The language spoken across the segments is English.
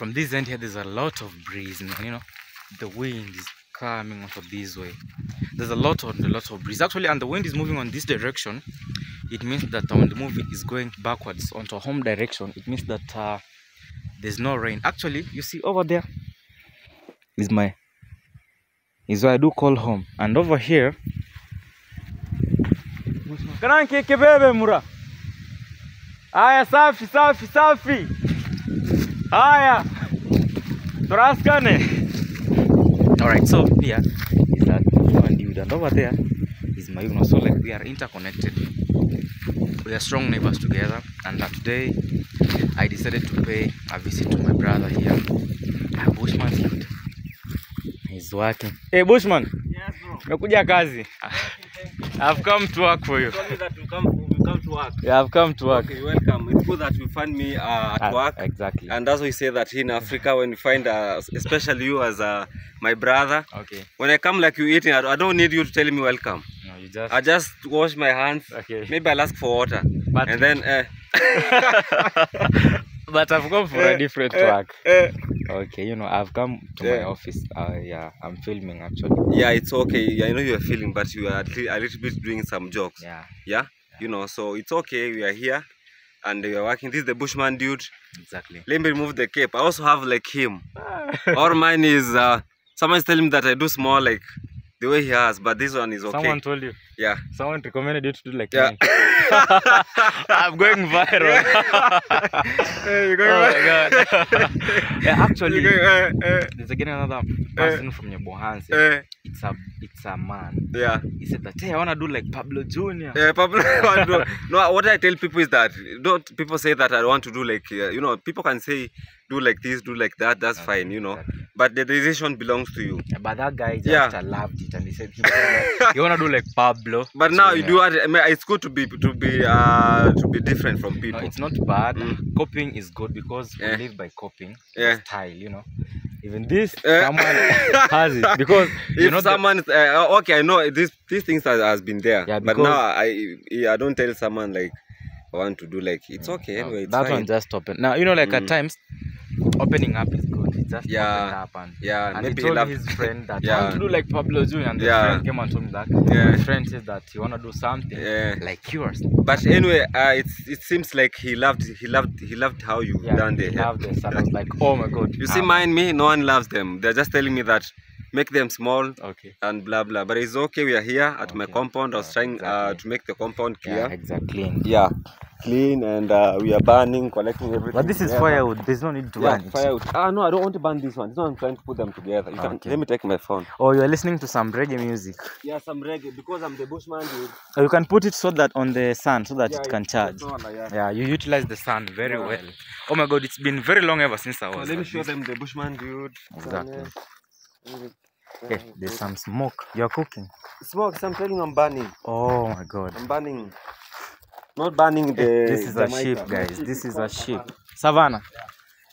from this end here there's a lot of breeze and you know. The wind is coming off of this way. There's a lot of a lot of breeze. Actually and the wind is moving on this direction it means that when the movie is going backwards onto home direction. It means that uh, there's no rain. Actually you see over there is my is what i do call home. And over here Kananki kibebe mura. Haya safi safi safi. Haya. Turaskane. Alright, so here is that one dude and over there is my Uno. So like we are interconnected. We are strong neighbors together and that today I decided to pay a visit to my brother here. a Bushman's dude. He's working. Hey Bushman, Yes, bro. nimekuja kazi. I've come to work for you. To work. Yeah, I've come to work. Okay, welcome. It's good that you find me uh, at Ah, work. Exactly. And that's why we say that in Africa, when you find, uh, especially you as uh, my brother, Okay. when I come like you eating, I don't need you to tell me welcome. No, you just. I just wash my hands. Okay. Maybe I'll ask for water. But- and then, uh, but I've come for Eh, a different eh, work. uh, Okay, you know, I've come to my office. Uh, yeah, I'm filming actually. yeah, it's okay. Yeah, I know you're feeling, but you are a little bit doing some jokes. Yeah, Yeah? You know, so it's okay. We are here and we are working. This is the Bushman dude. exactly. Let me remove the cape. I also have like him. Or mine is uh someone's telling me that I do small like the way he has, but this one is okay. Someone told you. yeah. Someone recommended you to do like Yeah. I'm going viral. Hey, going oh my god. yeah, actually, going, uh, uh, there's again another person uh, from your bohans uh, It's a it's a man. yeah. He said that hey, I wanna do like Pablo Junior. Yeah, Pablo, no, what I tell people is that don't people say that I want to do like uh, you know people can say do like this, do like that. That's fine, you know. exactly. But the decision belongs to you. Yeah, But that guy just Yeah. loved it and he said he you wanna do like Pablo. But now you Junior. do. what- I mean, it's good to be to be uh to be different from No, people. it's not bad. Mm. Copying is good because Yeah. we live by copying Yeah. style, you know. Even this someone has it because you if know the- someone uh, okay i know this these things has, has been there Yeah, but now i i don't tell someone like i want to do like it's okay no, anyway it's that fine. one just open. Now you know, like at Mm. times, opening up is good. He just Yeah. and yeah and maybe he told loved- his friend that I Yeah. want to do like Pablo Junior, and the Yeah. friend came and told me that. Yeah. My friend says that you wanna do something yeah like yours. but anyway uh, it's it seems like he loved he loved he loved how you Yeah, done the he hair. loved this, and I was like, oh my god. you see mine me no one loves them they're just telling me that make them small Okay. and blah blah but it's okay we are here at my compound i was trying uh, to make the compound clear Yeah, exactly. yeah clean and uh, we are burning collecting everything But this is together. firewood. There's no need to Yeah, burn it. firewood. Ah, no, I don't want to burn this one. This one I'm trying to put them together. You can, Let me take my phone. oh you're listening to some reggae music. Yeah, some reggae because I'm the bushman dude. Or you can put it so that on the sun so that yeah, it can charge. it's solar, yeah. Yeah, you utilize the sun very Yeah. well. Oh my god, it's been very long ever since I So was. let me show this. them the bushman dude. Exactly. Channel. Okay, there's some smoke. You're cooking. Smoke. I'm telling you, I'm burning. Oh my god. I'm burning. Not burning the. this is the a mica. sheep, guys. This is a called sheep. savannah. Savannah.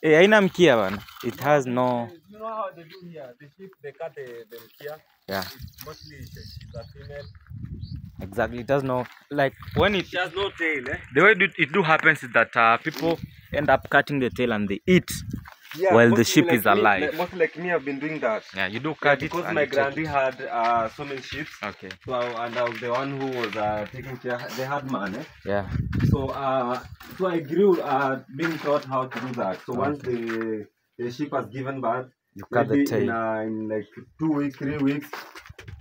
Eh, haina mkia bana. It has no. You know how they do here? The sheep, they cut the, the mkia. Yeah, It's mostly she's a female. exactly. It has no. Like when it. She has no tail, eh? The way it, it do happens is that uh, people end up cutting the tail and they eat. Yeah, While the mostly sheep like is me- alive. like- mostly like me, I've been doing that. Yeah, you do Yeah, cut it. because my you grandy had uh, so many sheep. Okay. So I, and I was the one who was uh, taking care. They had money. eh? Yeah. So uh, so I grew uh, being taught how to do that. So once the the sheep has given birth, You cut the maybe tail. in, uh, in like two weeks, three weeks,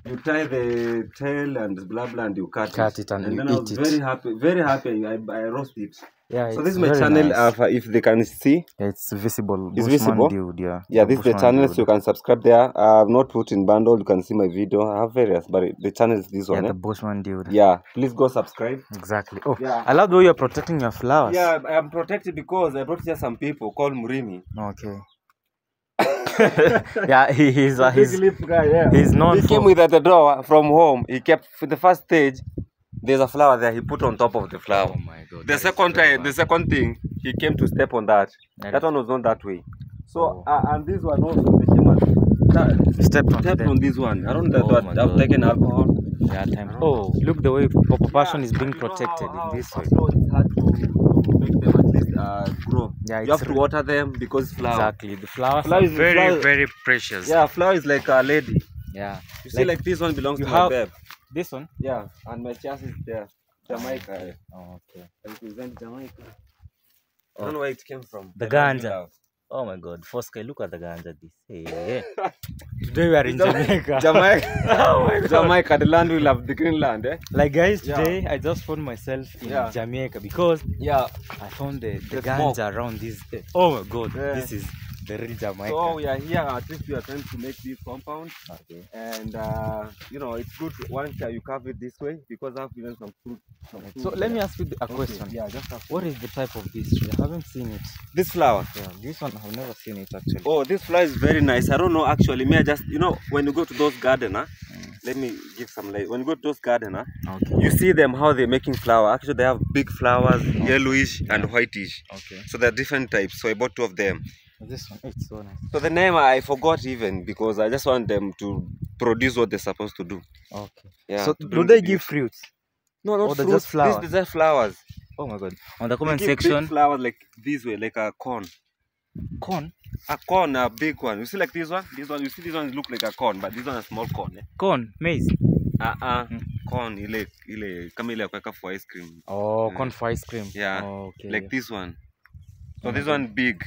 you tie the tail and blah blah, and you cut, Cut it and you then I was eat it. very happy, very happy. I, I roast it. Yeah. so this is my channel. nice. If they can see, Yeah, it's visible. It's Bushman visible? Dude, yeah. yeah, this is the Bushman channel. So you can subscribe there. Uh, I've not put in bundle. You can see my video. I have various, but the channel is this Yeah, one. the eh? Bushman dude. Yeah, please go subscribe. Exactly. Oh, Yeah. I love the way you're protecting your flowers. Yeah, I'm protected because I brought here some people called Murimi. Okay. yeah, he, he's uh, he's lip guy, yeah. he's known He for came with at the door from home. He kept for the first stage. There's a flower there. He put on top of the flower. Oh my god. The second very time, the second thing, he came to step on that. That That is- one was not that way. So Oh. uh, and this one also, the human stepped on stepped on this one. I don't know Oh that my I've taken alcohol. Yeah, times. Oh, look the way Popo Passion is being protected in this way. So it's hard to, to make them at least uh, grow. Yeah, you have to water them because flower. Exactly. The flowers Flower are is- very, flower- very precious. Yeah, flower is like a lady. Yeah. You see, Like, like this one belongs you to have- my babe. This one? Yeah, and my chest is there. Jamaica. Oh, okay. I represent Jamaica. I don't know where it came from. The I ganja. Love. Oh my god. Fosca, look at the ganja this. Hey. Today we are in Jamaica. Jamaica. oh my god. Jamaica, the land we love, the green land, eh? Like guys, Yeah. today I just found myself in Yeah. Jamaica because Yeah. I found the, the The smoke. around this. Oh my god, Yeah. this is the real Jamaica. So we are here. At least we are trying to make this compound, okay. and uh, you know it's good once you carve it this way because I've given some fruit. Some fruit So let me ask you a Okay, question. Yeah, just What is the type of this tree? I haven't seen it. this flower. Yeah, this one I've never seen it actually. Oh, this flower is very nice. I don't know actually. May I just you know when you go to those gardener, Mm. let me give some light. When you go to those gardener, Okay. you see them how they're making flower. Actually, they have big flowers, yellowish and whitish. Okay. So there are different types. So I bought two of them. This one, it's so nice. So the name I forgot even because I just want them to produce what they're supposed to do. Okay. Yeah. so do they the give fruits? No, not or they're fruits. just flowers? These, these are flowers. Oh my god. On the They comment give big section, flowers like this way, like a corn. corn. A corn, a big one. You see like this one? This one, you see this one look like a corn, but this one a small corn. Eh? Corn, maize. Uh-uh. Mm. Corn, ile, ile, kama ile ya kuweka for ice cream. Oh, corn for ice cream. Yeah, Oh, okay. Like this one. So this one big.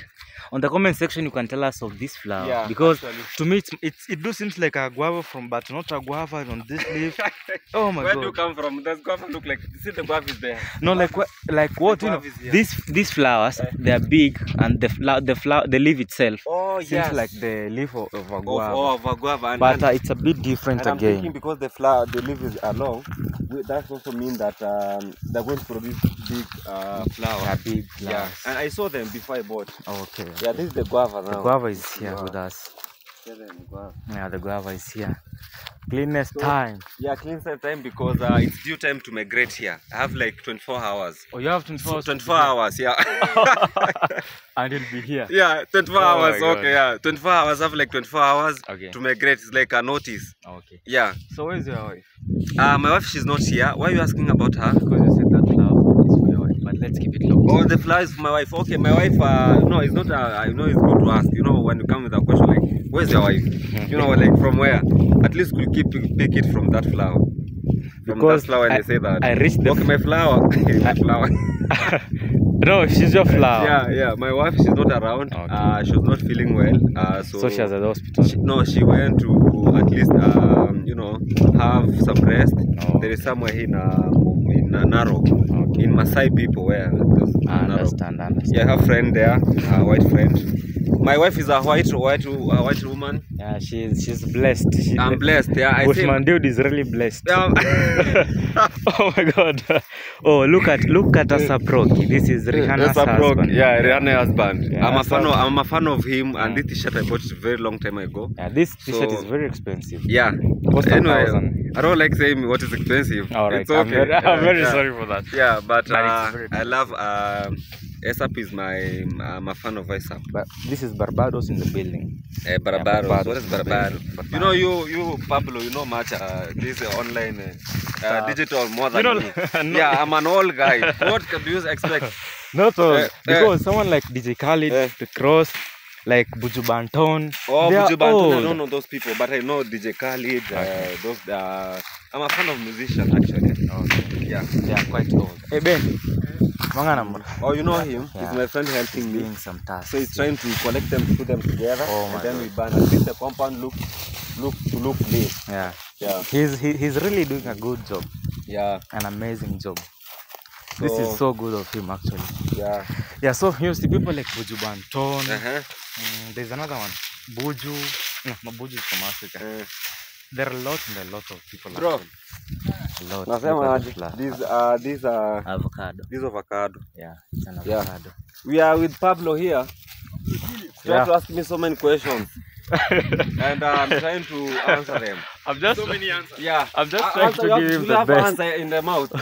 On the comment section, you can tell us of this flower Yeah, because actually. to me it's, it's, it do seems like a guava from, but not a guava on this leaf. Oh my Where god. Where do you come from? Does guava look like? See the guava is there. No, like what, like what you know? guava is here. These these flowers, Eh. they are big, and the flower, the flower, the leaf itself Oh seems like the leaf of, of a of, guava. oh, of a guava. And, but uh, it's a bit different and I'm thinking because the flower, the leaf is long, that also mean that um, they're going to produce big uh, flower. Yeah, big Yeah, and I saw them before I bought. okay. Yeah, this is the guava now. The guava is here Guava. with us. Yeah, then guava. Yeah, the guava is here. Cleanest So- time. Yeah, cleanest time because uh, it's due time to migrate here. I have like 24 hours. Oh, you have 24 hours. to 24 hours, yeah. and you'll be here. yeah, 24 Oh hours, okay, yeah. 24 hours, I have like 24 hours Okay. to migrate. It's like a notice. Okay. Yeah. So where's your wife? Uh, my wife, she's not here. Why are you asking about her? Because you said that flower is for your wife, but let's keep it low. Oh, the flower is for my wife. Okay, my wife, uh, no, it's not, uh, I know it's good to ask. You know, when you come with a question like, where's your wife? You know, like from where? At least we'll keep pick it from that flower. From Because that flower, and I- they say that. I reached the Okay, my flower. my flower. no, she's your flower. Yeah, yeah. My wife, she's not around. Okay. Uh, she was not feeling well. Uh, so, So she was at the hospital. she- no, she went to at least, um, you know, have some rest. Oh. There is somewhere in uh, in uh, Narok, Okay. in Masai people where there's I understand, I understand. Yeah, her friend there, a white friend. My wife is a white, white, a white woman. Yeah, she's she's blessed. She, I'm blessed. Yeah, I. Bushman dude is really blessed. Oh my god. Oh look at look at ASAP Rocky. This is Rihanna's That's a broke. husband. Yeah, Rihanna husband. Yeah, I'm a fan of I'm a fan of him, and Mm. this T-shirt I bought very long time ago. Yeah, this t-shirt So- is very expensive. Yeah. Cost Anyway, thousand. I don't like saying what is expensive. All right. It's okay. I'm very, I'm very yeah. sorry for that. Yeah, but, But uh, I love um, ASAP is my I'm a fan of ASAP. But this is Barbados in the building. Uh, Barbados. Barbados What is is the Barbados? You know, you you Pablo, you know much uh, this uh, online uh, uh, Uh, digital more than you know, me. no- Yeah, I'm an old guy. what can you expect? Not all. Eh, eh. because someone like DJ Khaled, Eh. The Cross, like Buju Banton. Oh, Buju Banton, I don't know those people, but I know DJ Khaled. Uh, those uh, I'm a fan of musician actually. Okay. Yeah. They are quite old. Hey Ben, Mangana bro. Oh, you know him? Yeah. He's my friend helping me. Doing some tasks. So he's trying to collect them, put them together, Oh and then God. we burn. At least the compound look, look to look clean. Yeah. Yeah, He's he, he's really doing a good job, yeah, an amazing job. This is so good of him actually. yeah. Yeah, so you see people like Buju Banton. Uh-huh. Mm, there's another one, Buju. No, no, Buju is from Africa. Uh, There are lots and a lot of people. Bro. actually. lot. nasema these uh these are avocado. these avocado. Yeah, it's an Yeah. We are with Pablo here. Try Yeah. to ask me so many questions, and uh, I'm trying to answer them. I'm just Yeah, I'm just trying answer, to you have- give him you the have best. answer in the mouth.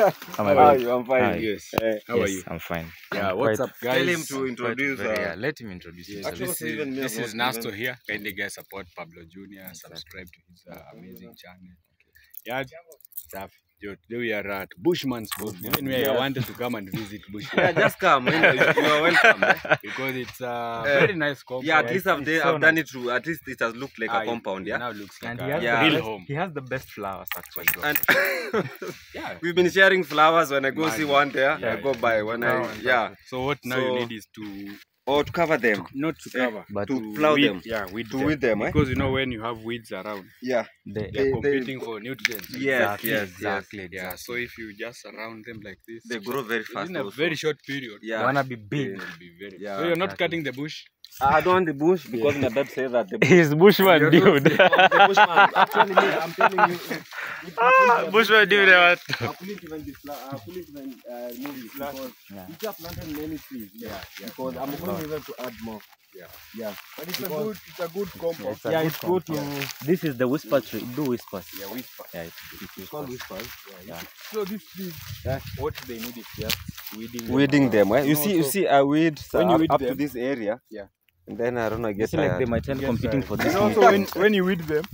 Am How I are right? you? I'm fine. Hi. Yes. How are you? I'm fine. Yeah, I'm what's quite- up, guys? Tell him to introduce. very- uh, yeah, let him introduce Yes. Actually, this even is, me, this I'm is not Nasto even- here. Kindly guys support Pablo Jr. Subscribe to his uh, amazing channel. Yeah, Safi. Yo, today we are at Bushman's Bush. Even me, I wanted to come and visit Yeah, just come. You are welcome. eh? because it's a Eh, very nice compound. Yeah, at least I've, it's done, so I've done it to, at least it has looked like Ah, a compound, it yeah? Now looks like And a he has, Yeah. real best, home. he has the best flowers actually. And Yeah. we've been sharing flowers when I go see one there, Yeah, I go yeah. by when I, yeah. So what now So- you need is to Or to cover them, not to Eh, cover, but to to plow weed, them. Yeah, weed to them. weed them, eh? Because you know when you have weeds around, Yeah. they, they're They- they- competing for nutrients. Yeah, Exactly, yes, exactly, yes. Yeah. So if you just surround them like this, They grow very fast within a also. very short period. Yeah. they wanna be big. They'll be very. Yeah, so you're not exactly. cutting the bush. I don't want the bush because my dad says that the bush. He's Bushman, You're dude. the bushman. Actually, me, I'm telling you. it- it- Ah, it- Bushman, dude, what? I couldn't even be fla- I couldn't even uh, move it because Yeah. we just planted many trees. Yeah, yeah. Because I'm going even to add more. Yeah. Yeah. But it's Because- a good, it's a good compound. It's a Yeah, good it's good to. compound. This is the whisper tree. Do whispers. Yeah, whisper. Yeah, it's, it's It's called whispers. whispers. Yeah. So this trees, Yeah. what they need is just weeding. them. Weeding them. Eh? You No, see, you see, I weed when you up, weed up to this area. Yeah. And then I don't know, I I get feel like they might end Yes, competing sir. for this. And also when, when you weed them,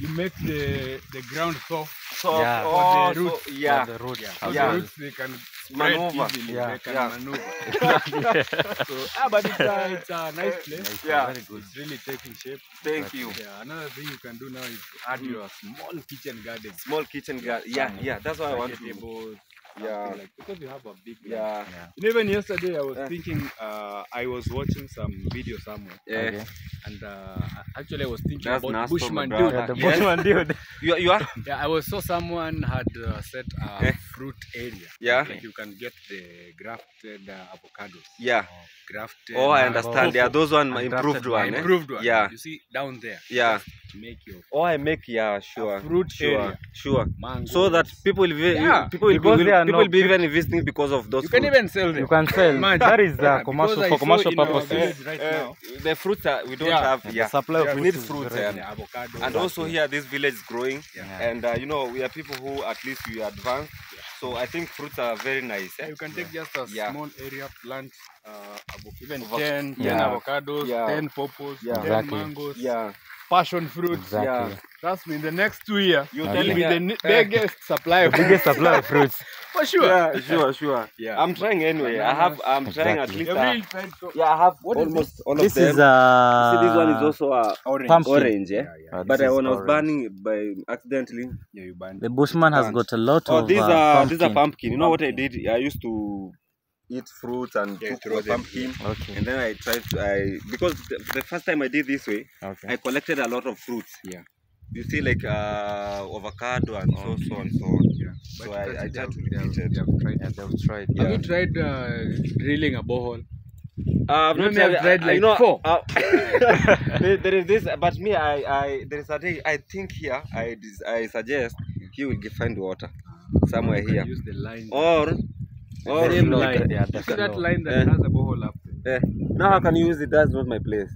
you make the the ground soft. So, Yeah. oh, For the so, roots. yeah. the road. So Yeah. the roots they can spread Maneuver. easily. Yeah. They can Yeah. maneuver. so, ah, but it's a, it's a nice place. Yeah. Very good. It's really taking shape. Thank you. Yeah. Another thing you can do now is add your small kitchen garden. Small kitchen garden. Yeah, yeah. That's what I want to. Vegetables, Yeah. Like, because you have a big land. Yeah. You know, even yesterday I was Yeah. thinking, uh, I was watching some video somewhere, Yeah. Okay. and uh, actually I was thinking That's about Bushman dude. Yeah, the Yes. Bushman dude. You, you are? Yeah, I was saw someone had uh, set a. fruit area. Yeah. like you can get the grafted uh, avocados. Yeah. Grafted. Oh, I uh, understand. cocoa. Yeah, those one And improved grafted one. Eh? improved one. Yeah. You see down there. Yeah. To make your Oh, I make yeah, sure, fruit sure, area. sure. mango. So that people will, be- Yeah, people will, because be, they are people will be even visiting because of those. you can even sell them. You can sell. Imagine. That is Yeah, uh, commercial because for commercial purposes. right Uh, now. the fruits are, we don't Yeah. have yeah. supply of Yeah, we fruits need is fruits, avocado. And also here, this village is growing, Yeah. and uh, you know we are people who at least we advance. So I think fruits are very nice. Eh? you can take just a Yeah. small area, plant uh, even Avoc- 10, 10 Yeah. avocados, Yeah. 10 pawpaws, Yeah. 10 Exactly. mangoes, Yeah, passion fruits. Exactly. Yeah. Trust me, in the next two years, You're Okay. will telling be me, the uh, ni- biggest supply of biggest supply of fruits. For sure. yeah, sure, sure. Yeah. I'm trying anyway. I have. I'm trying at Exactly. least. Uh, so- yeah, I have What is almost all This of them. is uh, See, this one is also uh, Orange. pumpkin. orange, yeah. Yeah, yeah. Uh, But this I, is when I was orange. burning it by accidentally. Yeah, you burn The Bushman has got a lot Oh, of these uh, are these are pumpkin. pumpkin. You know what I did? I used to eat fruits and Yeah, cook throw pumpkin, Okay. and then I tried to I because the, the first time I did this way, Okay. I collected a lot of fruits. Yeah. You see, like uh, avocado and so so and so on. Yeah. So But I- I it, tried to they have- repeat it. they have tried Yeah, they've tried. Have you tried uh, drilling a borehole? Uh, I've You not me, I've tried I- like you know, four. uh, there, there is this, but me, I, I, there is a day. I think here, I, I suggest he will find water somewhere here, Use the line. or, or Same flow, line. yeah, You see that line that Eh. has a borehole up there? Yeah. now how can you use it? That's not my place.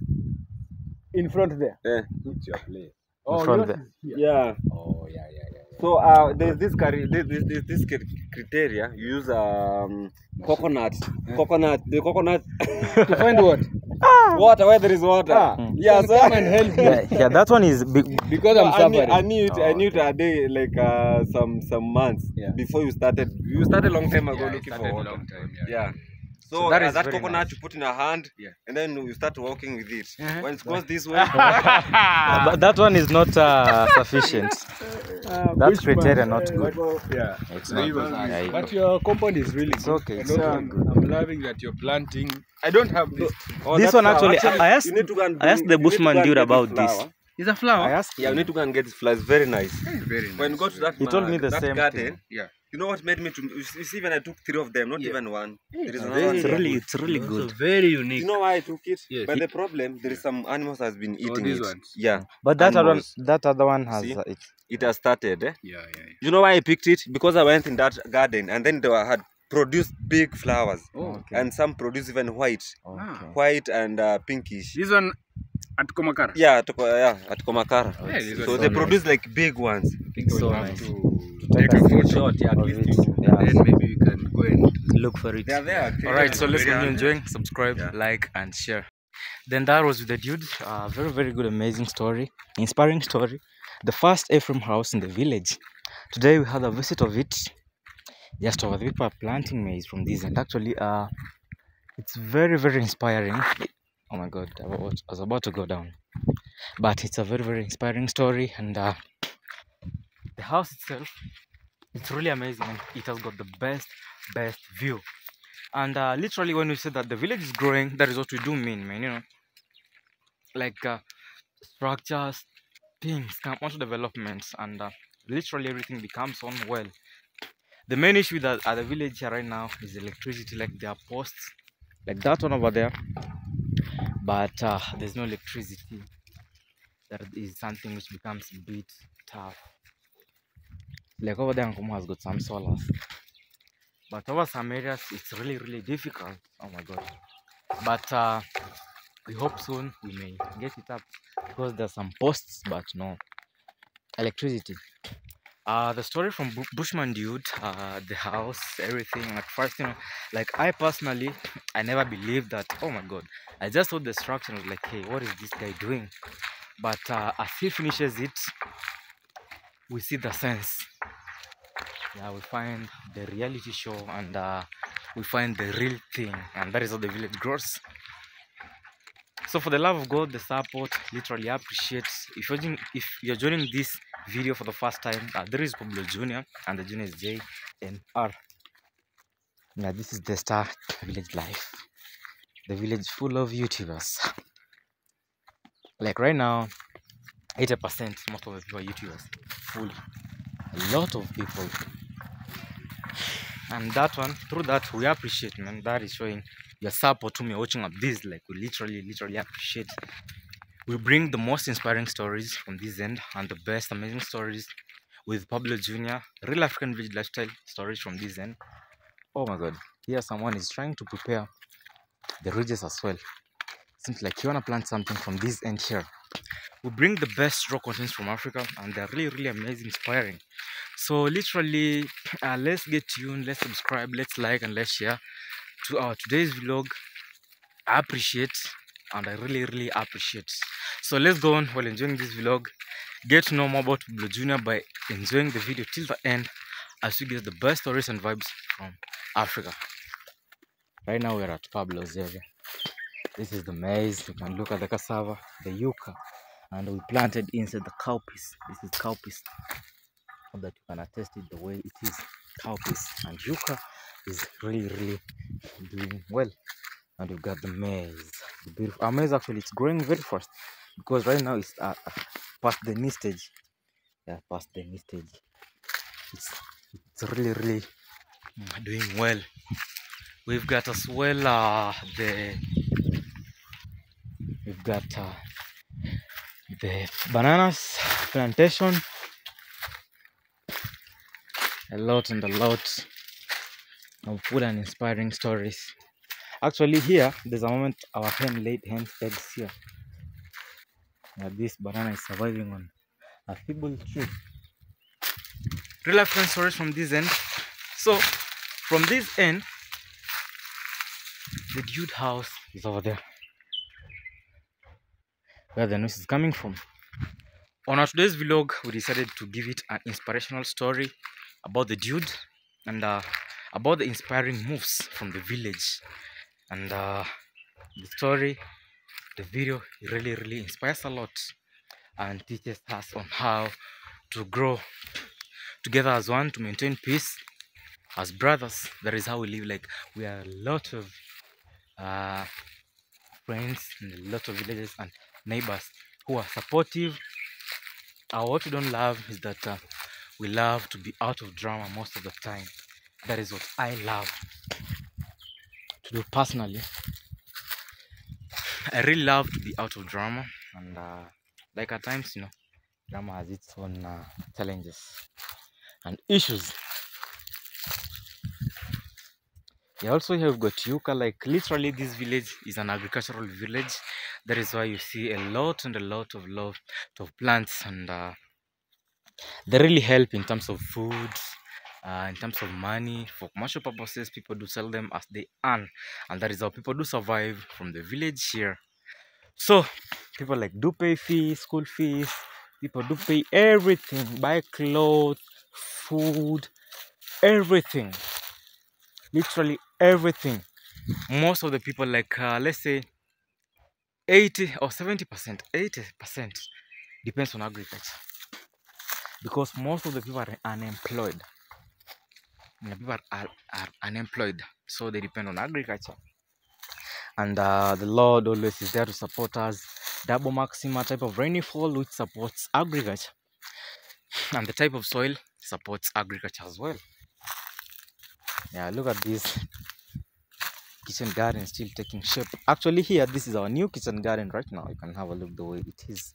In front there. Yeah. It's your place. In front there. Yeah. Oh, yeah, yeah, yeah. yeah. So uh, there's this this this this, this criteria. You use um coconut, coconut, the coconut to find what? Water where there is water. Ah. Yeah, So so come and help me. yeah, yeah, that one is big. Because I'm I knew. I knew it. I Oh, knew it a day, like uh, some some months Yeah. before you started. You started a long time ago Yeah, looking for a water. long time, yeah. Yeah. So, So that uh, that coconut nice. you put in a hand, Yeah. and then you start walking with it. Uh-huh. When it goes this way, Uh, that one is not uh, sufficient. That's criteria not good. Yeah. It's So not even- good. Yeah, but your compound is really It's good. okay, it's also very I'm, good. I'm loving that you're planting. I don't have this. Oh, This one flower. actually, I asked, you need to go and I asked the you need to Bushman dude about this this. It's a flower. I asked Yeah, you need to go and get this flower. It's very nice. It's very nice. When you go to that, He told me the same garden, thing. Yeah. You know what made me to? You see, you when I took three of them, not Yeah. even one. There is It's another very one It's really, it's really Also good. very unique. You know why I took it? Yes. But the problem, there is some animals has been eating these it. ones? Yeah, But that other, Animals. that other one has See? uh, it. it has started. Eh? Yeah, yeah, yeah. You know why I picked it? Because I went in that garden and then they were, had produced big flowers, Oh, Okay. and some produce even white, Okay. white and uh, pinkish. this one at Komakara. Yeah, at, Ko- yeah, at Komakara. Yeah, this So one they is produce like big ones. I think So we'll have nice. to take take a a photo. Short, yeah, at least it. Yeah. Then maybe we can go and Look for it. They are there. All right, so let's Very continue handy. enjoying. Subscribe, Yeah. like, and share. Then that was with the dude. Uh, very, very good, amazing story, inspiring story. The first Ephraim house in the village. today we had a visit of it just over the people are planting maize from this and actually uh it's very very inspiring oh my god i was, about to go down. But it's a very very inspiring story and uh the house itself it's really amazing it has got the best best view. And uh, literally when we say that the village is growing that is what we do mean man you know. Like uh, structures things come onto developments and uh, literally everything becomes on well. The main issue that at the village right now is electricity like there are posts like that one over there but uh, there's no electricity. That is something which becomes a bit tough. Like over there Nkomo has got some solars. But over some areas it's really really difficult. Oh my god. But uh, we hope soon we may get it up because there's some posts but no. Electricity uh the story from Bu- bushman dude uh the house everything at first you know like i personally i never believed that oh my god i just saw the structure and was like hey what is this guy doing? But uh, as he finishes it we see the sense. Yeah we find the reality show and uh, we find the real thing and that is how the village grows. So for the love of god the support literally appreciate if you're if you're joining this video for the first time. Uh, there is pablo junior and the junior is j and r. Yeah this is the star village life the village full of youtubers. Like right now 80 percent most of the people are youtubers. Fully. a lot of people. And that one through that we appreciate man. That is showing your support to me watching up this. Like we literally literally appreciate we bring the most inspiring stories from this end and the best amazing stories with pablo junior real african village lifestyle stories from this end. Oh my god. Here someone is trying to prepare the ridges as well. Seems like you want to plant something from this end here. We bring the best raw contents from africa and they're really really amazing inspiring. So literally uh, let's get tuned let's subscribe let's like and let's share to our today's vlog. I appreciate and i really really appreciate so let's go on while enjoying this vlog. Get to know more about blue junior by enjoying the video till the end as we get the best stories and vibes from africa. Right now we're at pablo's area this is the maize. You can look at the cassava the yucca and we planted inside the cowpeas. This is cowpeas. So that you can attest it the way it is. Cowpeas and yucca is really really doing well. And we've got the maize. The beautiful maize actually it's growing very fast because right now it's uh, past the knee stage yeah past the knee stage it's it's really really doing well. We've got as well uh, the we've got uh, the bananas plantation. A lot and a lot of full and inspiring stories. Actually here there's a moment our hen laid hen eggs here now this banana is surviving on a feeble tree. Real life friend stories from this end. So from this end the dude house is over there. Where the noise is coming from? On our today's vlog we decided to give it an inspirational story about the dude and uh, about the inspiring moves from the village. And uh, the story the video really really inspires a lot and teaches us on how to grow together as one to maintain peace. As brothers that is how we live. Like we are a lot of uh, friends in a lot of villages and neighbors who are supportive. Uh, what we don't love is that uh, we love to be out of drama most of the time. That is what i love to do personally i really love the out of drama and uh, like at times you know drama has its own uh, challenges and issues. Yeah also we've got yucca like literally this village is an agricultural village. That is why you see a lot and a lot of lot of plants and uh, they really help in terms of food uh, in terms of money for commercial purposes people do sell them as they earn and that is how people do survive from the village here so people like do pay fees school fees people do pay everything buy clothes food, everything. Literally everything. Most of the people, like uh, let's say 80 or 70 percent, 80 percent depends on agriculture because most of the people are unemployed. And the people are, are, are unemployed, so they depend on agriculture. And uh, the Lord always is there to support us. Double maxima type of rainfall which supports agriculture, and the type of soil supports agriculture as well. Yeah, look at this kitchen garden still taking shape. Actually, here this is our new kitchen garden right now. You can have a look the way it is.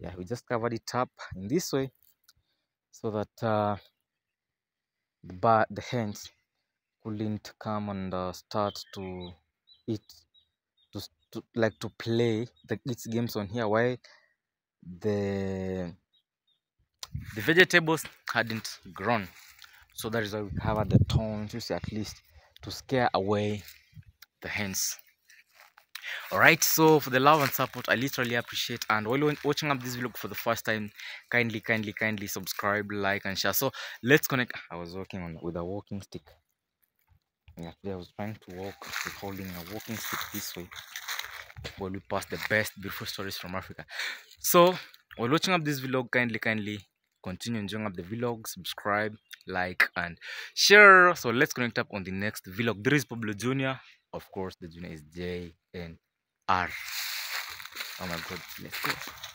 Yeah, we just covered it up in this way so that uh, bird, the hens couldn't come and uh, start to eat, to, to like to play the its games on here. While the the vegetables hadn't grown, so that is why we covered the thorns, you see, at least to scare away the hens. Alright, so for the love and support, I literally appreciate. And while watching up this vlog for the first time, kindly, kindly, kindly subscribe, like, and share. So let's connect. I was walking on with a walking stick. Yeah, I was trying to walk with holding a walking stick this way while we pass the best beautiful stories from Africa. So while watching up this vlog, kindly, kindly continue enjoying up the vlog, subscribe, like, and share. So let's connect up on the next vlog. There is Pablo Jr. Of course, the junior is J N R. Oh my god, let's go.